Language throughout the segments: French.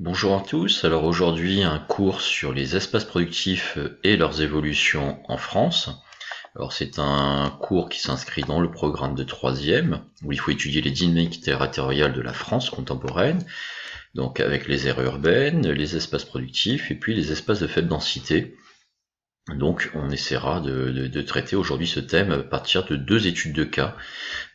Bonjour à tous, alors aujourd'hui un cours sur les espaces productifs et leurs évolutions en France. Alors c'est un cours qui s'inscrit dans le programme de troisième, où il faut étudier les dynamiques territoriales de la France contemporaine, donc avec les aires urbaines, les espaces productifs et puis les espaces de faible densité, donc on essaiera de, traiter aujourd'hui ce thème à partir de deux études de cas.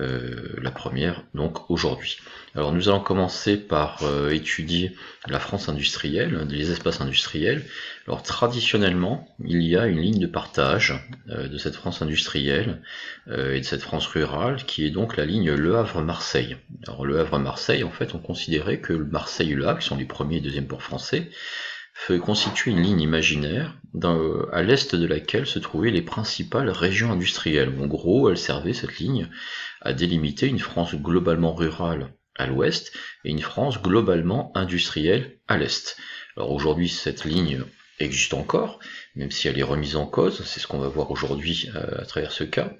Euh, la première donc aujourd'hui. Alors nous allons commencer par euh, étudier la France industrielle, les espaces industriels. Alors traditionnellement, il y a une ligne de partage euh, de cette France industrielle et de cette France rurale qui est donc la ligne Le Havre-Marseille. Alors Le Havre-Marseille, en fait, on considérait que Marseille et Le Havre, qui sont les premiers et deuxièmes ports français, constituer une ligne imaginaire à l'est de laquelle se trouvaient les principales régions industrielles. En gros, elle servait cette ligne à délimiter une France globalement rurale à l'ouest et une France globalement industrielle à l'est. Alors aujourd'hui, cette ligne existe encore, même si elle est remise en cause, c'est ce qu'on va voir aujourd'hui euh, à travers ce cas.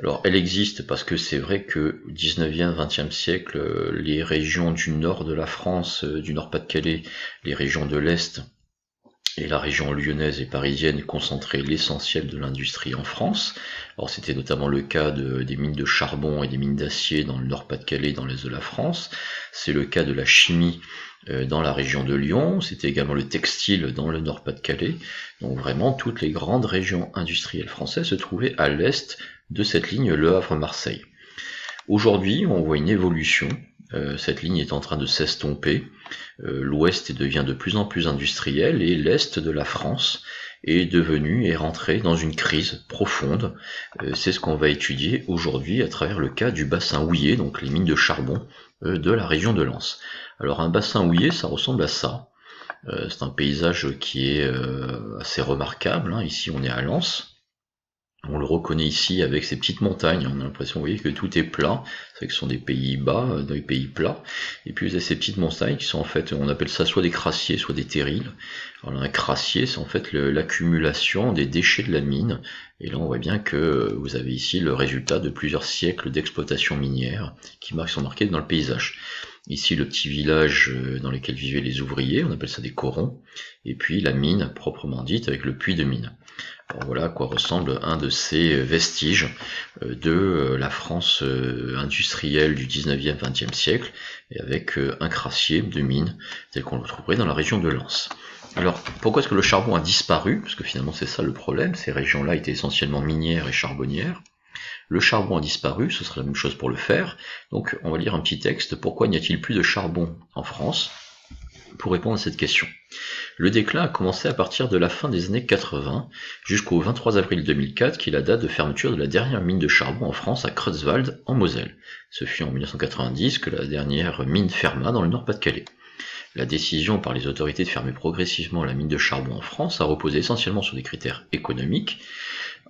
Alors elle existe parce que c'est vrai que au 19e, 20e siècle, euh, les régions du nord de la France, euh, du nord-Pas-de-Calais, les régions de l'Est et la région lyonnaise et parisienne concentraient l'essentiel de l'industrie en France. Alors c'était notamment le cas de, des mines de charbon et des mines d'acier dans le nord-Pas-de-Calais, dans l'est de la France. C'est le cas de la chimie euh, dans la région de Lyon, c'était également le textile dans le Nord-Pas-de-Calais. Donc vraiment, toutes les grandes régions industrielles françaises se trouvaient à l'est de cette ligne Le Havre-Marseille. Aujourd'hui, on voit une évolution. Euh, cette ligne est en train de s'estomper. Euh, l'ouest devient de plus en plus industriel et l'est de la France est devenu et rentré dans une crise profonde. C'est ce qu'on va étudier aujourd'hui à travers le cas du bassin houillé, donc les mines de charbon de la région de Lens. Alors un bassin houillé, ça ressemble à ça. Euh, c'est un paysage qui est euh, assez remarquable. Hein. Ici, on est à Lens. On le reconnaît ici avec ces petites montagnes. On a l'impression, vous voyez, que tout est plat. C'est que ce sont des pays bas, euh, des pays plats. Et puis vous avez ces petites montagnes qui sont en fait, on appelle ça soit des crassiers, soit des terrils. Alors un crassier, c'est en fait l'accumulation des déchets de la mine. Et là, on voit bien que vous avez ici le résultat de plusieurs siècles d'exploitation minière qui sont marqués dans le paysage. Ici, le petit village euh, dans lequel vivaient les ouvriers, on appelle ça des corons, et puis la mine proprement dite avec le puits de mine. Voilà à quoi ressemble un de ces vestiges euh, de euh, la France industrielle du 19e 20e siècle, et avec un crassier de mine tel qu'on le trouverait dans la région de Lens. Alors, pourquoi est-ce que le charbon a disparu? Parce que finalement c'est ça le problème, ces régions-là étaient essentiellement minières et charbonnières. Le charbon a disparu, ce sera la même chose pour le fer. Donc on va lire un petit texte. Pourquoi n'y a-t-il plus de charbon en France? Pour répondre à cette question. Le déclin a commencé à partir de la fin des années 80 jusqu'au 23 avril 2004 qui est la date de fermeture de la dernière mine de charbon en France à Creutzwald en Moselle. Ce fut en 1990 que la dernière mine ferma dans le Nord-Pas-de-Calais. La décision par les autorités de fermer progressivement la mine de charbon en France a reposé essentiellement sur des critères économiques,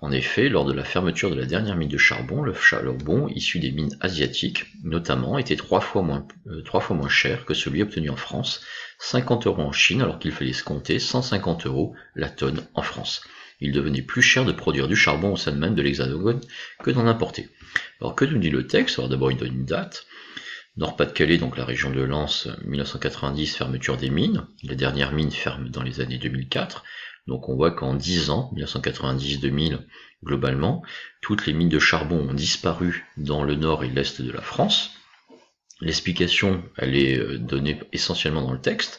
en effet, lors de la fermeture de la dernière mine de charbon, le charbon issu des mines asiatiques, notamment, était trois fois moins, euh, cher que celui obtenu en France, 50 euros en Chine alors qu'il fallait se compter 150 euros la tonne en France. Il devenait plus cher de produire du charbon au sein même de l'Hexagone que d'en importer. Alors que nous dit le texte? Alors d'abord il donne une date. Nord-Pas-de-Calais, donc la région de Lens, 1990, fermeture des mines. La dernière mine ferme dans les années 2004. Donc on voit qu'en 10 ans, 1990-2000 globalement, toutes les mines de charbon ont disparu dans le nord et l'est de la France. L'explication, elle est euh, donnée essentiellement dans le texte.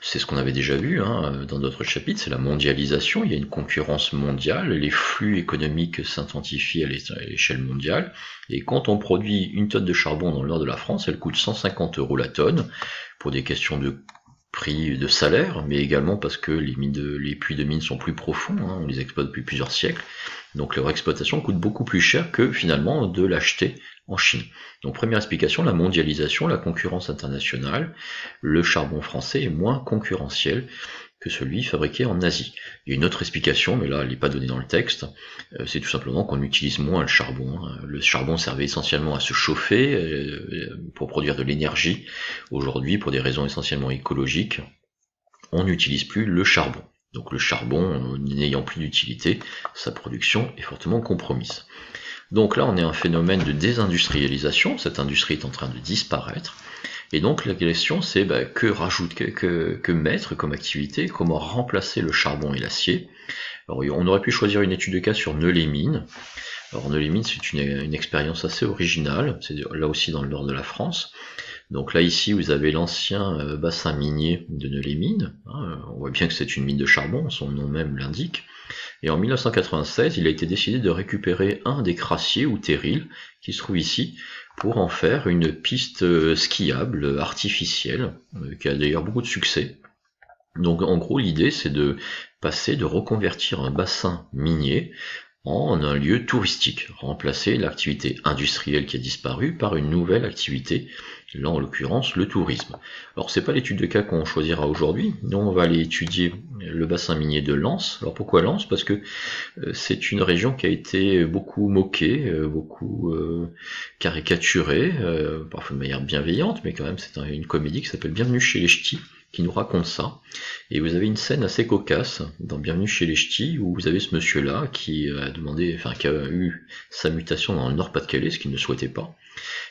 C'est ce qu'on avait déjà vu hein, dans d'autres chapitres, c'est la mondialisation. Il y a une concurrence mondiale, les flux économiques s'intensifient à l'échelle mondiale. Et quand on produit une tonne de charbon dans le nord de la France, elle coûte 150 euros la tonne pour des questions de prix de salaire, mais également parce que les, puits de mines sont plus profonds, hein, on les exploite depuis plusieurs siècles, donc leur exploitation coûte beaucoup plus cher que finalement de l'acheter en Chine. Donc première explication, la mondialisation, la concurrence internationale, le charbon français est moins concurrentiel que celui fabriqué en Asie. Il y a une autre explication, mais là elle n'est pas donnée dans le texte, euh, c'est tout simplement qu'on utilise moins le charbon. Hein. Le charbon servait essentiellement à se chauffer euh, pour produire de l'énergie. Aujourd'hui, pour des raisons essentiellement écologiques, on n'utilise plus le charbon. Donc le charbon, n'ayant plus d'utilité, sa production est fortement compromise. Donc là, on est un phénomène de désindustrialisation, cette industrie est en train de disparaître, Et donc la question c'est bah, que rajouter, que, que, mettre comme activité, comment remplacer le charbon et l'acier? On aurait pu choisir une étude de cas sur Neulémine. Alors Neulémine c'est une, expérience assez originale, c'est là aussi dans le nord de la France. Donc là ici vous avez l'ancien euh, bassin minier de Neulémine. Hein, on voit bien que c'est une mine de charbon, son nom même l'indique. Et en 1996, il a été décidé de récupérer un des crassiers ou terrils qui se trouve ici pour en faire une piste euh, skiable artificielle, euh, qui a d'ailleurs beaucoup de succès. Donc en gros l'idée c'est de passer, de reconvertir un bassin minier en un lieu touristique, remplacer l'activité industrielle qui a disparu par une nouvelle activité, là en l'occurrence le tourisme. Alors c'est pas l'étude de cas qu'on choisira aujourd'hui, nous on va aller étudier le bassin minier de Lens. Alors pourquoi Lens? Parce que euh, c'est une région qui a été beaucoup moquée, euh, beaucoup euh, caricaturée, parfois de manière bienveillante, mais quand même c'est une comédie qui s'appelle Bienvenue chez les Ch'tis qui nous raconte ça. Et vous avez une scène assez cocasse dans Bienvenue chez les Ch'tis où vous avez ce monsieur-là qui a demandé, enfin qui a eu sa mutation dans le Nord-Pas-de-Calais, ce qu'il ne souhaitait pas,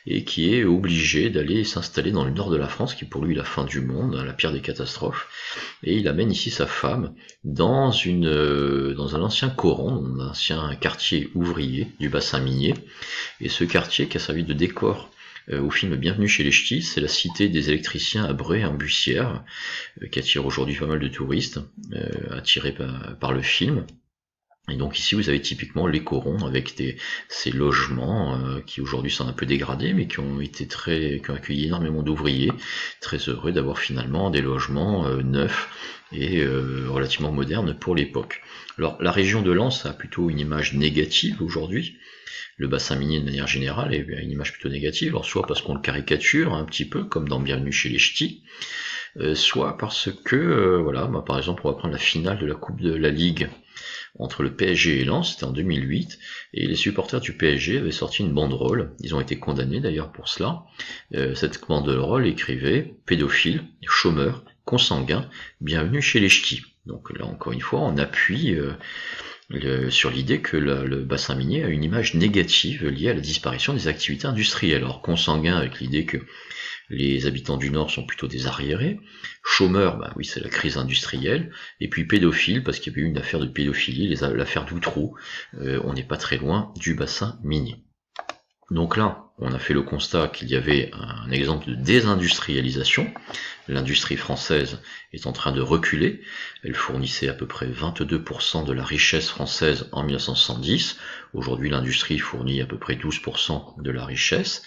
et qui est obligé d'aller s'installer dans le nord de la France, qui pour lui la fin du monde, la pire des catastrophes. Et il amène ici sa femme dans une dans un ancien coron, un ancien quartier ouvrier du bassin minier. Et ce quartier qui a servi de décor euh, au film Bienvenue chez les Ch'tis, c'est la cité des électriciens à Bray en Bussière, euh, qui attire aujourd'hui pas mal de touristes, euh, attirés par, le film. Et donc ici vous avez typiquement les corons avec ces logements qui aujourd'hui sont un peu dégradés mais qui ont été très qui ont accueilli énormément d'ouvriers, très heureux d'avoir finalement des logements neufs et relativement modernes pour l'époque. Alors la région de Lens a plutôt une image négative aujourd'hui, le bassin minier de manière générale a une image plutôt négative, alors soit parce qu'on le caricature un petit peu, comme dans Bienvenue chez les Ch'tis, euh, soit parce que, euh, voilà, bah, par exemple, on va prendre la finale de la Coupe de la Ligue entre le PSG et Lens, c'était en 2008, et les supporters du PSG avaient sorti une banderole, ils ont été condamnés d'ailleurs pour cela, euh, cette banderole écrivait « pédophile, chômeur, consanguin, bienvenue chez les ch'tis ». Donc là encore une fois, on appuie sur l'idée que le, bassin minier a une image négative liée à la disparition des activités industrielles. Alors consanguin avec l'idée que les habitants du Nord sont plutôt des arriérés, chômeurs, bah oui c'est la crise industrielle, et puis pédophile parce qu'il y avait eu une affaire de pédophilie, l'affaire d'Outreau, euh, on n'est pas très loin du bassin minier. Donc là, on a fait le constat qu'il y avait un exemple de désindustrialisation. L'industrie française est en train de reculer. Elle fournissait à peu près 22% de la richesse française en 1970. Aujourd'hui, l'industrie fournit à peu près 12% de la richesse.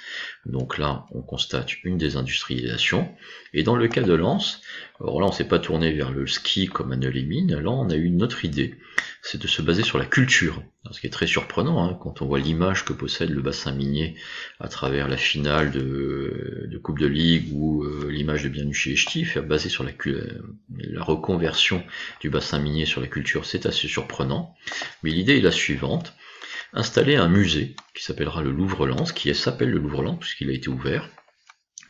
Donc là, on constate une désindustrialisation. Et dans le cas de Lens, alors là, on s'est pas tourné vers le ski comme à Neulémine. Là, on a eu une autre idée. C'est de se baser sur la culture. Ce qui est très surprenant, hein, quand on voit l'image que possède le bassin minier à travers la finale de, Coupe de Ligue ou euh, l'image de Bienvenue chez les Ch'tis, faire baser sur la, la reconversion du bassin minier sur la culture, c'est assez surprenant. Mais l'idée est la suivante installer un musée qui s'appellera le Louvre-Lens, qui s'appelle le Louvre-Lens puisqu'il a été ouvert,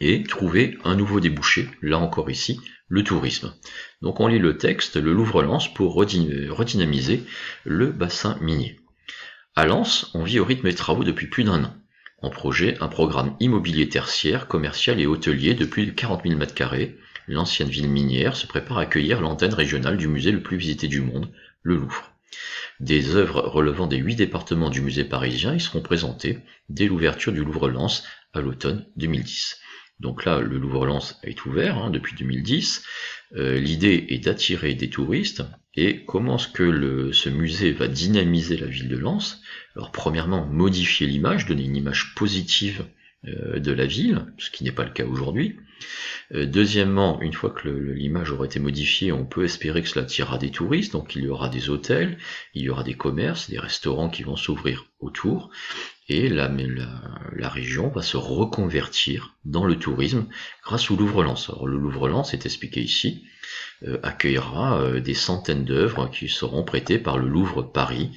et trouver un nouveau débouché, là encore ici, le tourisme. Donc on lit le texte, le Louvre-Lens pour redynamiser le bassin minier. À Lens, on vit au rythme des travaux depuis plus d'un an. En projet, un programme immobilier tertiaire, commercial et hôtelier de plus de 40 000 m2. L'ancienne ville minière se prépare à accueillir l'antenne régionale du musée le plus visité du monde, le Louvre. Des œuvres relevant des huit départements du musée parisien y seront présentées dès l'ouverture du Louvre-Lens à l'automne 2010. Donc là, le Louvre-Lens est ouvert hein, depuis 2010. Euh, l'idée est d'attirer des touristes. Et comment est-ce que ce musée va dynamiser la ville de Lens? Alors premièrement, modifier l'image, donner une image positive euh, de la ville, ce qui n'est pas le cas aujourd'hui. Euh, deuxièmement, une fois que l'image aura été modifiée, on peut espérer que cela attirera des touristes, donc il y aura des hôtels, il y aura des commerces, des restaurants qui vont s'ouvrir autour, et la, la, région va se reconvertir dans le tourisme grâce au Louvre-Lens. Alors le Louvre-Lens est expliqué ici, euh, accueillera euh, des centaines d'œuvres qui seront prêtées par le Louvre Paris,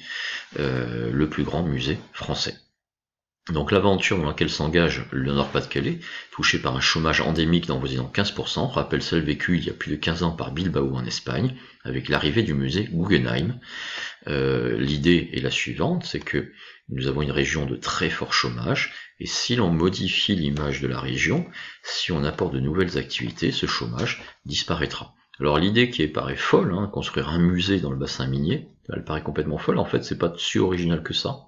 le plus grand musée français. Donc l'aventure dans laquelle s'engage le Nord-Pas-de-Calais, touché par un chômage endémique d'environ 15%, rappelle celle vécue il y a plus de 15 ans par Bilbao en Espagne, avec l'arrivée du musée Guggenheim. Euh, l'idée est la suivante, c'est que nous avons une région de très fort chômage, et si l'on modifie l'image de la région, si on apporte de nouvelles activités, ce chômage disparaîtra. Alors l'idée qui paraît folle, hein, construire un musée dans le bassin minier, elle paraît complètement folle. En fait, c'est pas si original que ça.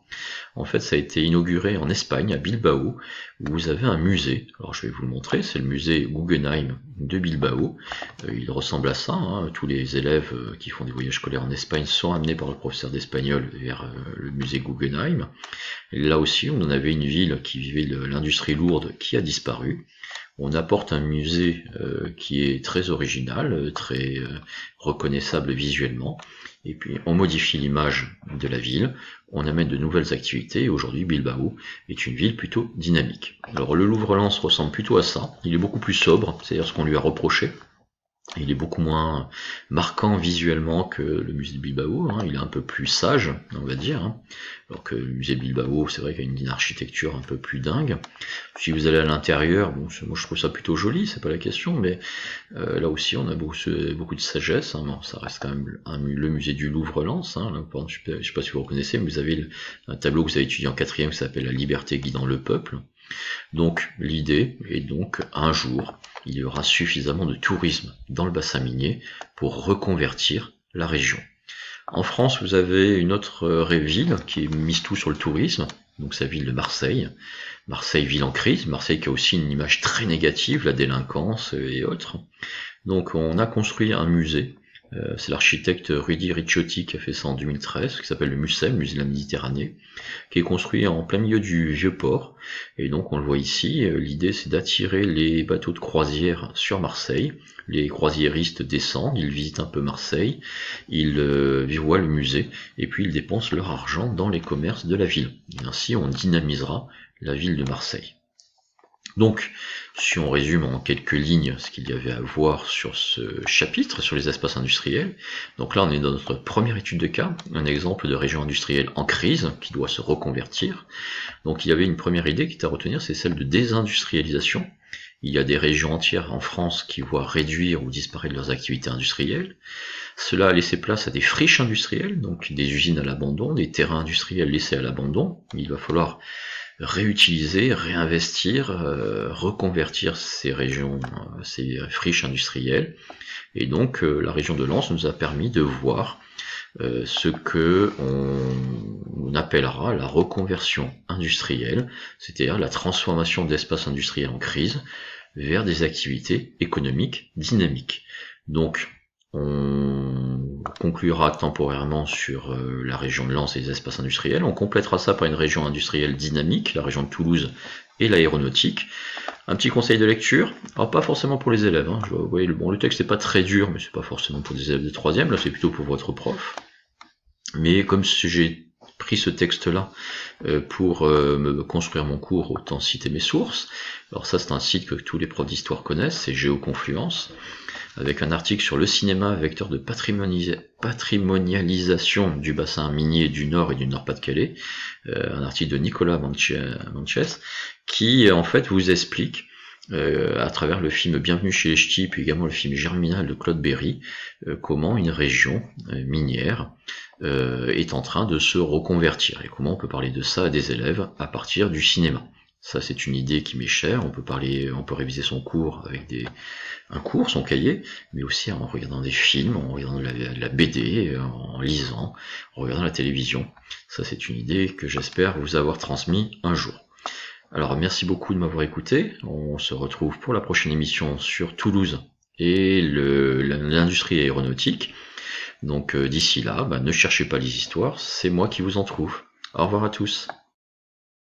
En fait, ça a été inauguré en Espagne, à Bilbao, où vous avez un musée. Alors, je vais vous le montrer. C'est le musée Guggenheim de Bilbao. Euh, il ressemble à ça. Hein. Tous les élèves euh, qui font des voyages scolaires en Espagne sont amenés par le professeur d'espagnol vers euh, le musée Guggenheim. là aussi, on en avait une ville qui vivait l'industrie lourde qui a disparu on apporte un musée qui est très original, très reconnaissable visuellement, et puis on modifie l'image de la ville, on amène de nouvelles activités, et aujourd'hui Bilbao est une ville plutôt dynamique. Alors le Louvre-Lens ressemble plutôt à ça, il est beaucoup plus sobre, c'est-à-dire ce qu'on lui a reproché, il est beaucoup moins marquant visuellement que le musée de Bilbao, hein. il est un peu plus sage, on va dire. Hein. Alors que le musée de Bilbao, c'est vrai qu'il a une architecture un peu plus dingue. Si vous allez à l'intérieur, bon, moi je trouve ça plutôt joli, c'est pas la question, mais euh, là aussi on a beaucoup, beaucoup de sagesse. Hein. Bon, ça reste quand même le musée du Louvre-Lens. Hein. je ne sais pas si vous reconnaissez, mais vous avez un tableau que vous avez étudié en quatrième qui s'appelle La liberté guidant le peuple. Donc l'idée est donc un jour, il y aura suffisamment de tourisme dans le bassin minier pour reconvertir la région. En France, vous avez une autre ville qui mise tout sur le tourisme, donc sa ville de Marseille. Marseille, ville en crise, Marseille qui a aussi une image très négative, la délinquance et autres. Donc on a construit un musée euh, c'est l'architecte Rudy Ricciotti qui a fait ça en 2013, qui s'appelle le MUSEM, Musée de la Méditerranée, qui est construit en plein milieu du vieux port. Et donc on le voit ici, euh, l'idée c'est d'attirer les bateaux de croisière sur Marseille. Les croisiéristes descendent, ils visitent un peu Marseille, ils euh, voient le musée, et puis ils dépensent leur argent dans les commerces de la ville. Et ainsi on dynamisera la ville de Marseille. Donc, si on résume en quelques lignes ce qu'il y avait à voir sur ce chapitre, sur les espaces industriels, donc là on est dans notre première étude de cas, un exemple de région industrielle en crise qui doit se reconvertir. Donc il y avait une première idée qui est à retenir, c'est celle de désindustrialisation. Il y a des régions entières en France qui voient réduire ou disparaître leurs activités industrielles. Cela a laissé place à des friches industrielles, donc des usines à l'abandon, des terrains industriels laissés à l'abandon. Il va falloir réutiliser, réinvestir, euh, reconvertir ces régions, euh, ces friches industrielles. Et donc euh, la région de Lens nous a permis de voir ce que on, appellera la reconversion industrielle, c'est-à-dire la transformation d'espaces industriels en crise vers des activités économiques dynamiques. Donc on conclura temporairement sur euh, la région de Lens et les espaces industriels. On complétera ça par une région industrielle dynamique, la région de Toulouse et l'aéronautique. Un petit conseil de lecture, alors pas forcément pour les élèves. Hein. Je vous voyez, le, bon, le texte n'est pas très dur, mais c'est pas forcément pour des élèves de troisième. Là, c'est plutôt pour votre prof. Mais comme j'ai pris ce texte-là euh, pour euh, me construire mon cours, autant citer mes sources. Alors ça, c'est un site que tous les profs d'histoire connaissent, c'est GeoConfluence avec un article sur le cinéma vecteur de patrimonialisation du bassin minier du Nord et du Nord-Pas-de-Calais, euh, un article de Nicolas Manches, qui en fait vous explique euh, à travers le film Bienvenue chez les Ch'tis, puis également le film Germinal de Claude Berry, euh, comment une région minière est en train de se reconvertir et comment on peut parler de ça à des élèves à partir du cinéma. Ça, c'est une idée qui m'est chère. On peut parler, on peut réviser son cours avec des, un cours, son cahier, mais aussi en regardant des films, en regardant de la, BD, en lisant, en regardant la télévision. Ça, c'est une idée que j'espère vous avoir transmis un jour. Alors, merci beaucoup de m'avoir écouté. On se retrouve pour la prochaine émission sur Toulouse et l'industrie aéronautique. Donc, euh, d'ici là, bah, ne cherchez pas les histoires, c'est moi qui vous en trouve. Au revoir à tous.